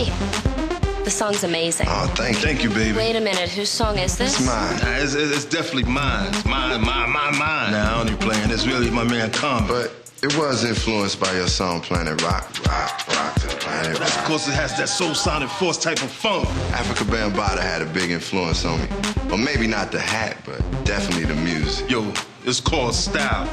Hey, the song's amazing. Oh, thank you. Thank you, baby. Wait a minute, whose song is this? It's mine. Nah, it's, it's definitely mine. It's mine, mine, mine, mine. Now I only playing. It's really my man Tom. But it was influenced by your song Planet Rock. Rock, rock the planet Rock. Of course, it has that Soulsonic Force type of funk. Afrika Bambaataa had a big influence on me. Well, maybe not the hat, but definitely the music. Yo, it's called style.